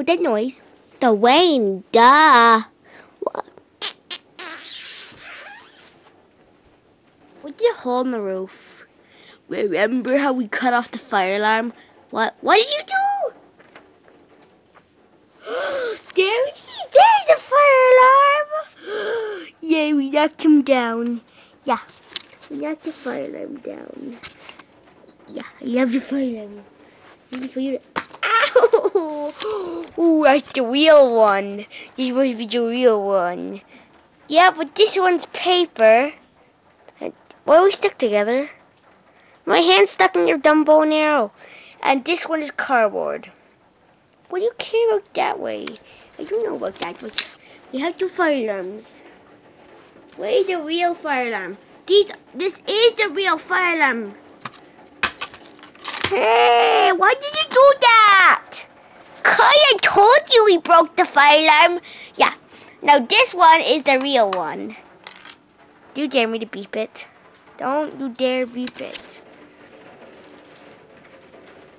What that noise? The rain, duh. What? What's the hole in the roof? Remember how we cut off the fire alarm? What? What did you do? there it is. There's a fire alarm. Yay, we knocked him down. Yeah, we knocked the fire alarm down. Yeah, I love the fire alarm. Fire Ow! That's the real one. This must be the real one. Yeah, but this one's paper. Why are we stuck together? My hand's stuck in your dumb bow and arrow. And this one is cardboard. What do you care about that way? I don't know about that, but we have two fire alarms. Where's the real fire alarm? These, this is the real fire alarm. Hey, why did you do that? Told you we broke the fire alarm. Yeah, now this one is the real one. Do you dare me to beep it? Don't you dare beep it.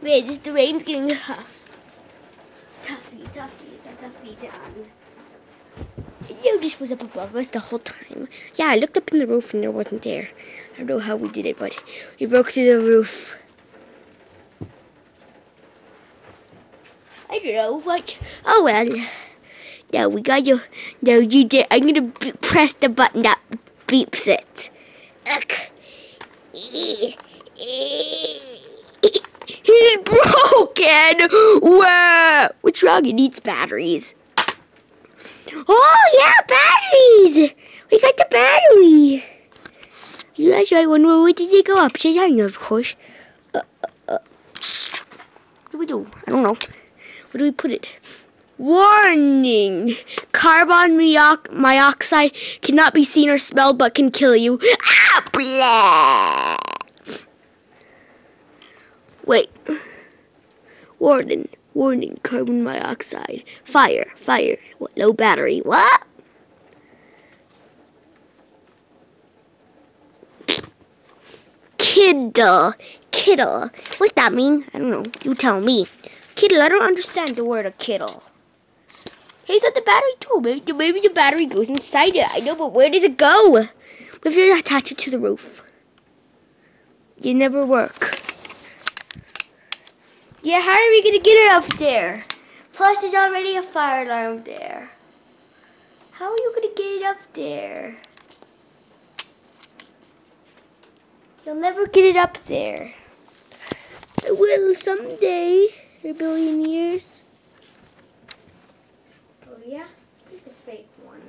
Wait, this the rain's getting tough. Toughy, Tuffy, toughy down. You this was up above us the whole time. Yeah, I looked up in the roof and there wasn't there. I don't know how we did it, but we broke through the roof. I don't know what. Oh well. Now we got you. Now you did. I'm gonna press the button that beeps it. Look. He's broken! Wow! What's wrong? It needs batteries. Oh, yeah, batteries! We got the battery! You guys right one where did they go up? Say down, of course. Uh, uh, uh. What do we do? I don't know. Where do we put it? Warning! Carbon monox- monoxide cannot be seen or smelled but can kill you. Ah! Wait. Warning. Warning. Carbon monoxide. Fire. Fire. What? no battery. What? Kiddle. Kiddle. What's that mean? I don't know. You tell me. Kiddle. I don't understand the word of kiddle. Hey, it's at the battery too. Maybe, maybe the battery goes inside it. I know, but where does it go? We have to attach it to the roof. You never work. Yeah, how are we gonna get it up there? Plus, there's already a fire alarm there. How are you gonna get it up there? You'll never get it up there. I will someday, in a billion years. Oh yeah, here's the fake one.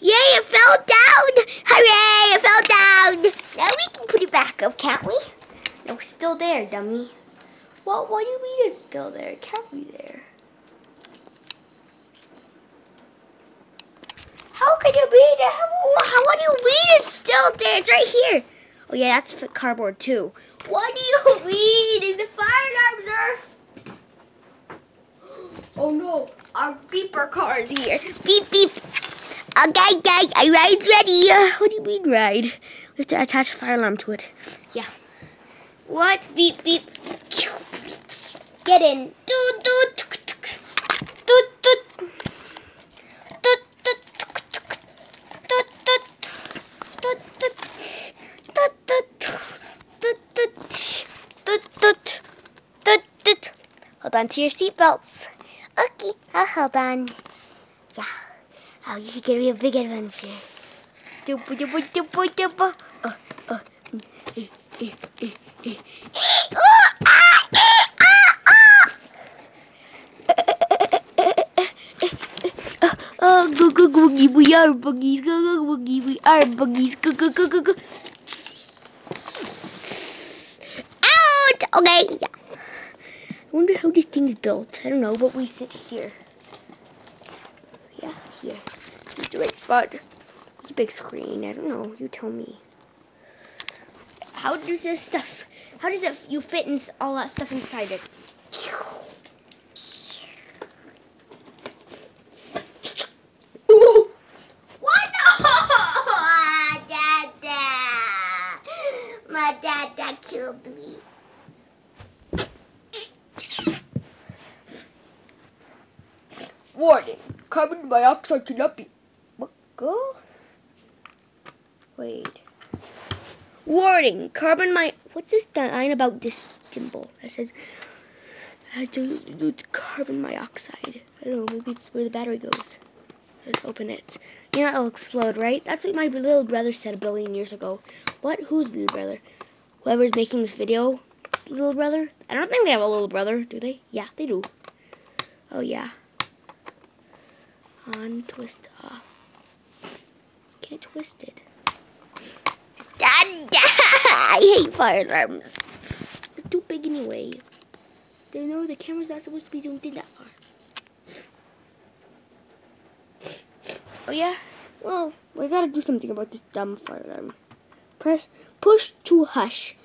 Yay! It fell down! Hooray! It fell down! Now we can put it back up, can't we? No, it's still there, dummy. What? What do you mean it's still there? It can't be there. How can you mean it? How, how, what do you mean it's still there? It's right here. Oh yeah, that's cardboard too. What do you mean? Is the fire alarms are? Oh no, our beeper car is here. Beep beep. Okay, guys, our ride's ready. What do you mean ride? We have to attach a fire alarm to it. Yeah. What? Beep, beep. Get in. Doot, Hold on to your seatbelts. Okay, I'll hold on. Yeah. Oh, you can be a big adventure. Doop, doop, doop, doop. Oh, oh. Eh, eh, eh, eh. Gugug boogie we are boogies, gugug boogie we are boogies, gugug gugug. Ouch! Okay, yeah. How this thing's built. I don't know, but we sit here. Yeah, here. Here's the right spot. It's a big screen. I don't know. You tell me. How does this stuff? How does it? You fit in all that stuff inside it? My dada killed me. Warning, carbon dioxide cannot be... What? Go? Wait. Warning, carbon my... What's this line about this symbol? That says... Has to do carbon dioxide. I don't know, maybe it's where the battery goes. Let's open it. Yeah, it'll explode, right? That's what my little brother said a billion years ago. What? Who's little brother? Whoever's making this video, little brother? I don't think they have a little brother, do they? Yeah, they do. Oh, yeah. On, twist off. Can't twist it. Dad, I hate fire alarms. They're too big anyway. They know the camera's not supposed to be zoomed in that far. Oh yeah? Well, we gotta do something about this dumb fire alarm. Press push to hush.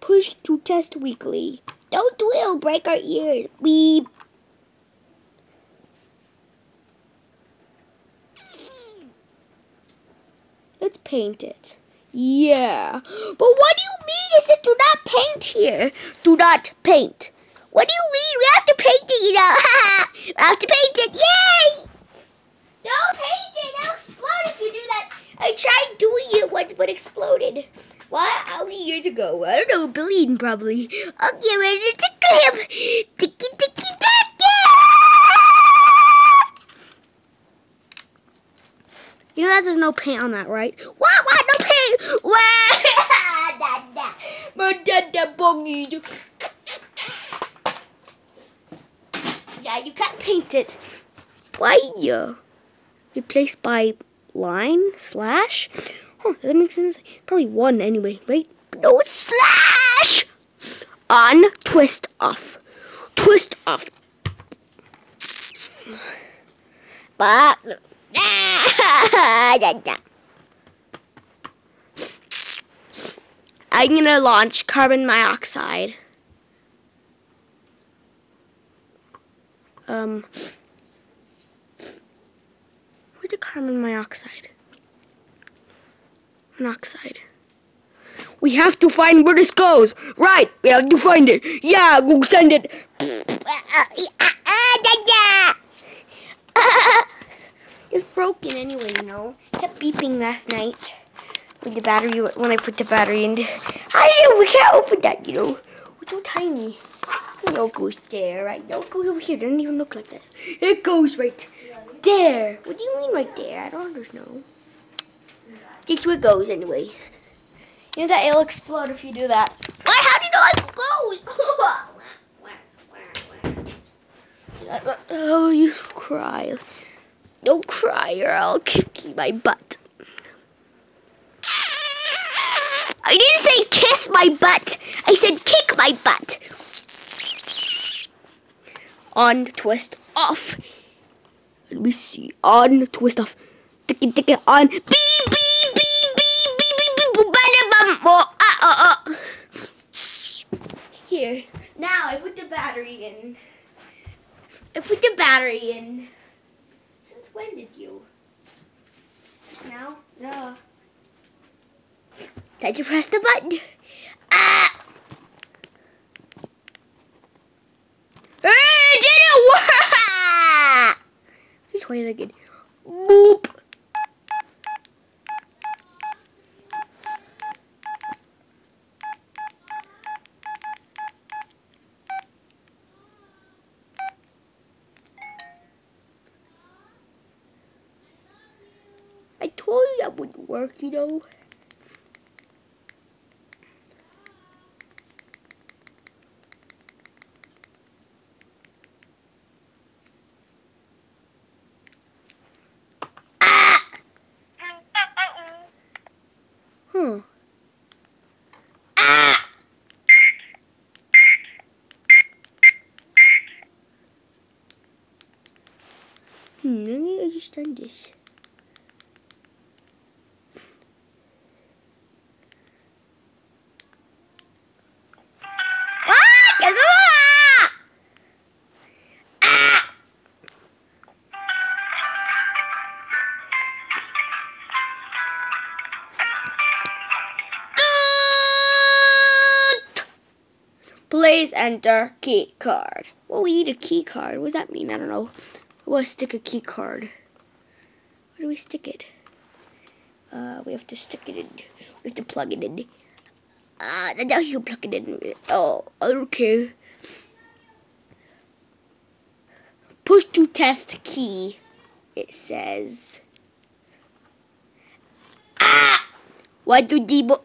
Push to test weekly. Don't do it'll break our ears. Beep. Let's paint it. Yeah. But what do you mean Is it says do not paint here? Do not paint. What do you mean? We have to paint it, you know. we have to paint it. Yay! No, paint it. It'll explode if you do that. I tried doing it once, but exploded. What? How many years ago? I don't know, a billion probably. Get ready to clip. Ticky, ticky, tacky. You know that there's no paint on that, right? What? What? No paint? Yeah, you can't paint it. Why you? Replaced by line slash. Huh, that makes sense. Probably one anyway, right? No slash. On twist off. Twist off. But I'm gonna launch carbon dioxide. Um, where's the carbon monoxide? Monoxide. We have to find where this goes. Right, we have to find it. Yeah, go send it. It's broken anyway, you know. It kept beeping last night with the battery when I put the battery in. I know we can't open that, you know. It's so tiny. No goes there, right? No goes over here. Doesn't even look like that. It goes right there. What do you mean right there? I don't know. That's where it goes anyway. You know that it'll explode if you do that. Why? How do you know it goes? oh, you cry. Don't cry or I'll kick you my butt. I didn't say kiss my butt. I said kick my butt on, twist, off. Let me see. On, twist, off. Tick it, tick it, on. Beep, beep, beep, beep, beep, beep, beep. Oh, ah, oh, oh. Here. Now I put the battery in. I put the battery in. Since when did you? Now? No. Did you press the button? Ah! It didn't work! Just try it again. Boop. I told you that wouldn't work, you know. Hmm, let me understand this. Enter key card. Well, we need a key card. What does that mean? I don't know. To stick a key card. Where do we stick it? Uh, we have to stick it in. We have to plug it in. Ah, uh, now you plug it in. Oh, okay. Push to test key. It says. Ah! What do Debo?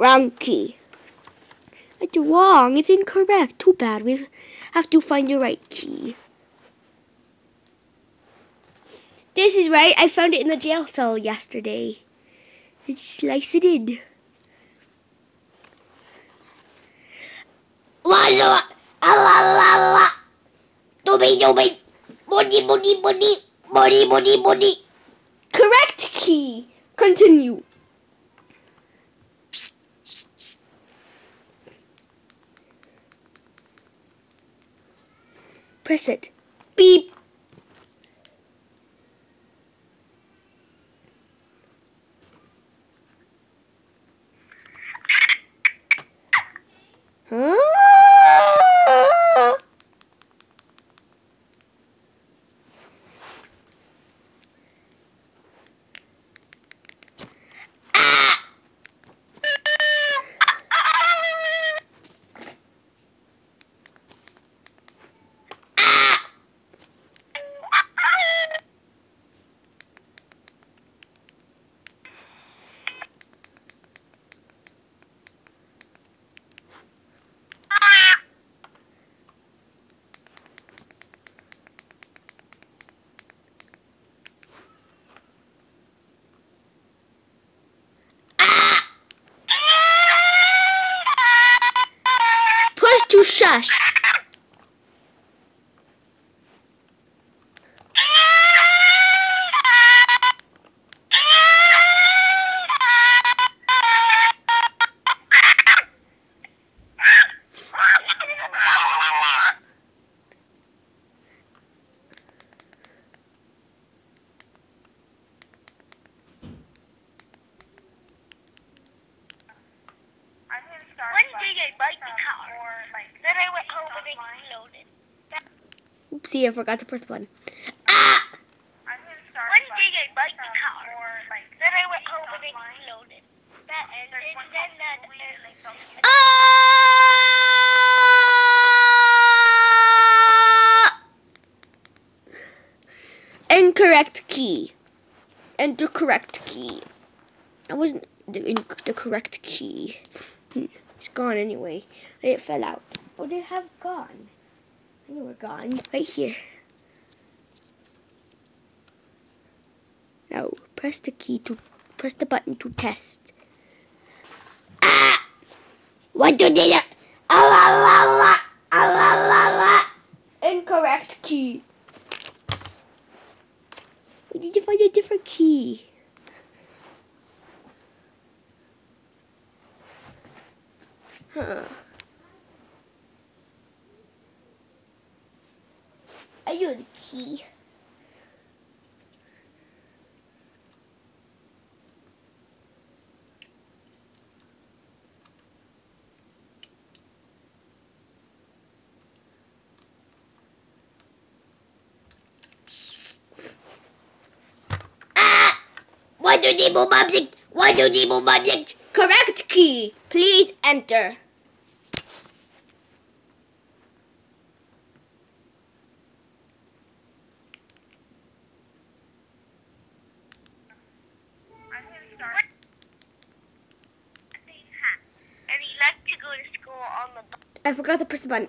Wrong key. It's wrong. It's incorrect. Too bad. We have to find the right key. This is right. I found it in the jail cell yesterday. Let's slice it in. Correct key. Continue. Press it. Beep. Huh? Shush. One day I biked the car. Then I went home and it exploded. Oopsie, I forgot to press the button. One day I biked the car. Then I went home and it exploded. That ended. Then that ended. Ah! Incorrect key. Enter correct key. That wasn't the, in, the correct key. Hmm, It's gone anyway. It fell out. Oh, they have gone. They were gone. Right here. Now, press the key to press the button to test. Ah! What do they? Ah, la, la, la, ah, la, la, la. Incorrect key. We need to find a different key. Huh. I use the key. What do move object? What do move object? Correct key. Please enter. And he liked to go to school on the bus. I forgot to press the button.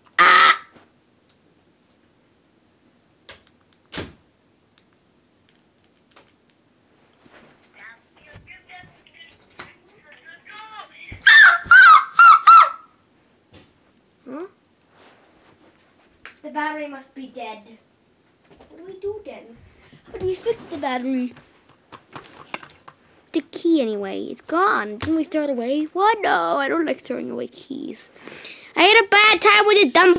must be dead. What do we do then? How do we fix the battery? The key anyway. It's gone. Didn't we throw it away? What? No, I don't like throwing away keys. I had a bad time with the dumb